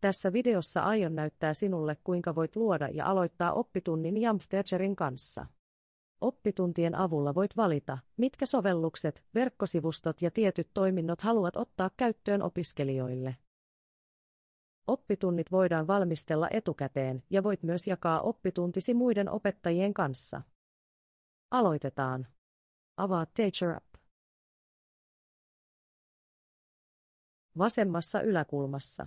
Tässä videossa aion näyttää sinulle, kuinka voit luoda ja aloittaa oppitunnin Jamf-Teacherin kanssa. Oppituntien avulla voit valita, mitkä sovellukset, verkkosivustot ja tietyt toiminnot haluat ottaa käyttöön opiskelijoille. Oppitunnit voidaan valmistella etukäteen ja voit myös jakaa oppituntisi muiden opettajien kanssa. Aloitetaan. Avaa Teacher App. Vasemmassa yläkulmassa.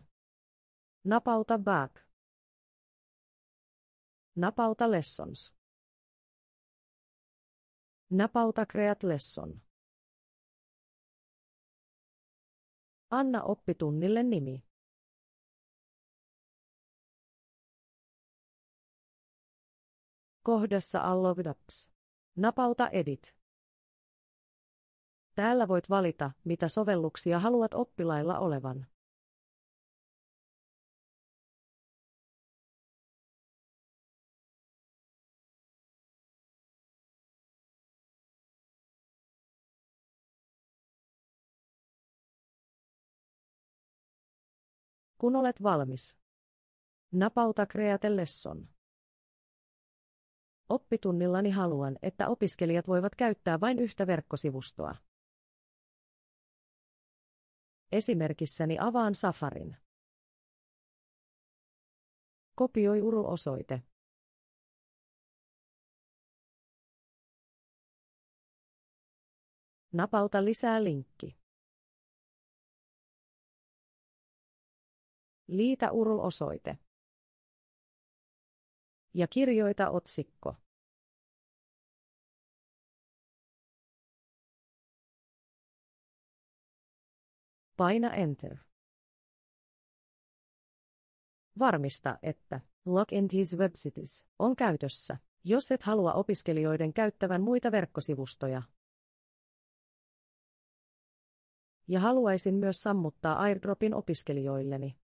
Napauta Back. Napauta Lessons. Napauta Create Lesson. Anna oppitunnille nimi. Kohdassa Allovdaps. Napauta Edit. Täällä voit valita, mitä sovelluksia haluat oppilailla olevan. Kun olet valmis. Napauta Create Lesson. Oppitunnillani haluan, että opiskelijat voivat käyttää vain yhtä verkkosivustoa. Esimerkissäni avaan Safarin. Kopioi URL-osoite. Napauta lisää linkki. Liitä URL-osoite. Ja kirjoita otsikko. Paina Enter. Varmista, että Login these websites on käytössä, jos et halua opiskelijoiden käyttävän muita verkkosivustoja. Ja haluaisin myös sammuttaa airdropin opiskelijoilleni.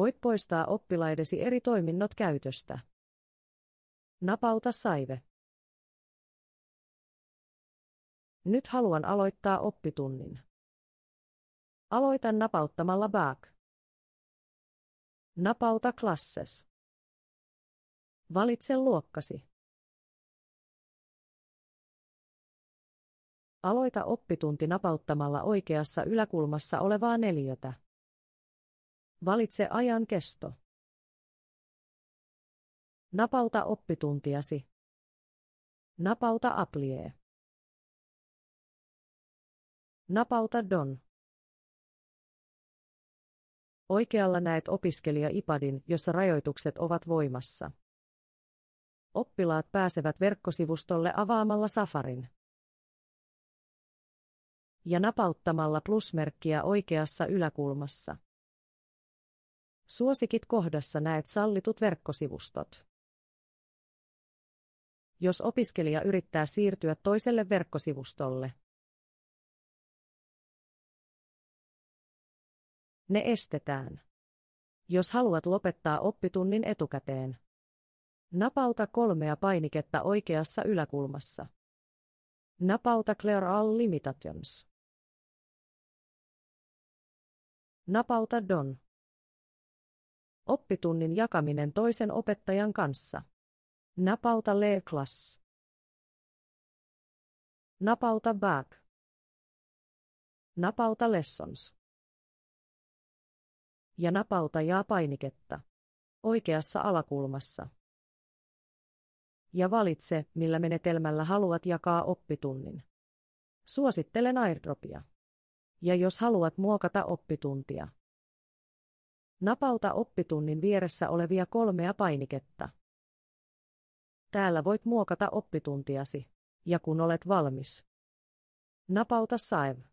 Voit poistaa oppilaidesi eri toiminnot käytöstä. Napauta saive. Nyt haluan aloittaa oppitunnin. Aloita napauttamalla back. Napauta classes. Valitse luokkasi. Aloita oppitunti napauttamalla oikeassa yläkulmassa olevaa neliötä. Valitse ajan kesto. Napauta oppituntiasi. Napauta aplie. Napauta don. Oikealla näet opiskelija-ipadin, jossa rajoitukset ovat voimassa. Oppilaat pääsevät verkkosivustolle avaamalla Safarin ja napauttamalla plusmerkkiä oikeassa yläkulmassa. Suosikit kohdassa näet sallitut verkkosivustot. Jos opiskelija yrittää siirtyä toiselle verkkosivustolle, Ne estetään. Jos haluat lopettaa oppitunnin etukäteen, napauta kolmea painiketta oikeassa yläkulmassa. Napauta Clear All Limitations. Napauta Don. Oppitunnin jakaminen toisen opettajan kanssa. Napauta Le Class. Napauta Back. Napauta Lessons ja napauta ja painiketta. Oikeassa alakulmassa. Ja valitse, millä menetelmällä haluat jakaa oppitunnin. Suosittelen airdropia. Ja jos haluat muokata oppituntia. Napauta oppitunnin vieressä olevia kolmea painiketta. Täällä voit muokata oppituntiasi. Ja kun olet valmis. Napauta Save.